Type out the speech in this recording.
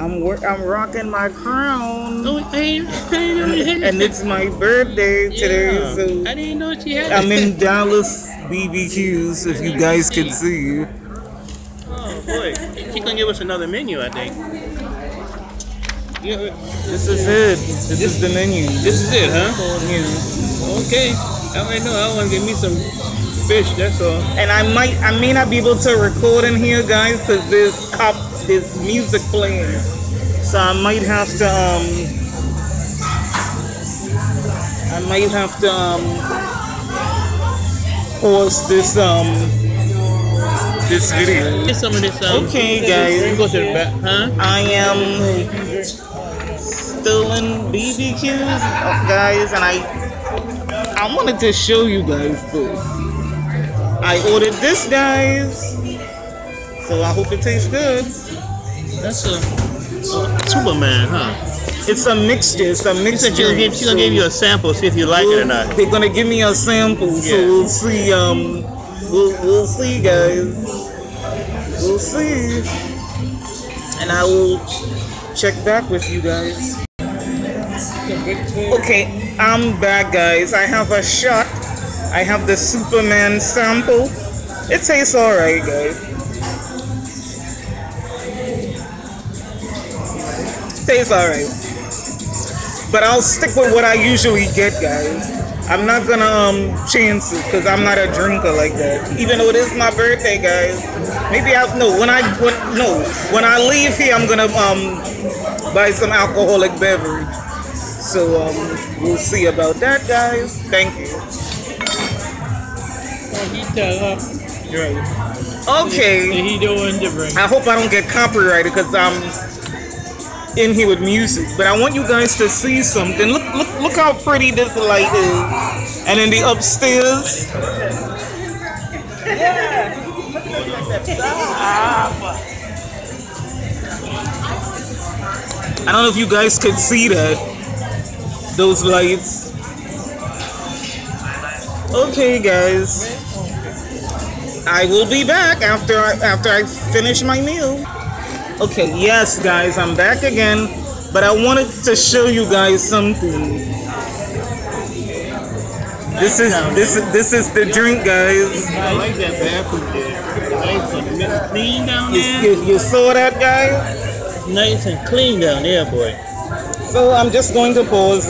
I'm wor- I'm rocking my crown, Oh, I I ain't know you had and it's my birthday today, Yeah. so I didn't know she had I'm in Dallas BBQs. If you guys can see, Oh boy, she gonna give us another menu, I think. Yeah, this is it. This is the menu. this is it, huh? Yeah. Okay. I might know. I want to give me some fish. That's all. And I might, I may not be able to record in here, guys, because there's cop, there's music playing. So I might have to, um, I might have to, um, pause this, um, this video. Get some of this. Um, Okay, guys. You go to the back, huh? I am still in BBQs, guys, and I I wanted to show you guys this. I ordered this, guys, so I hope it tastes good. That's a, a Superman, huh? It's a mixture. It's a She mixture. she's gonna give, she's gonna give you a sample, see if you like it or not. They're gonna give me a sample, so Yeah. we'll see. Um, we'll we'll see, guys. We'll see, and I will check back with you guys. Okay, I'm back, guys. I have a shot. I have the Superman sample. It tastes alright, guys. Tastes alright. But I'll stick with what I usually get, guys. I'm not gonna um chance it because I'm not a drinker like that. Even though it is my birthday, guys. Maybe I'll no when I when, no when I leave here, I'm gonna um buy some alcoholic beverage. So um we'll see about that, guys. Thank you. He tell her Okay. he doing different. I hope I don't get copyrighted because I'm in here with music. But I want you guys to see something. Look, look, look how pretty this light is. And in the upstairs. I don't know if you guys could see that. Those lights. Okay, guys. I will be back after I, after I finish my meal. Okay, yes, guys, I'm back again, but I wanted to show you guys something. This is this is this is the drink, guys. I like that bathroom there. Nice and clean down You, there. you, you saw that, guys? Nice and clean down there, boy. So I'm just going to pause.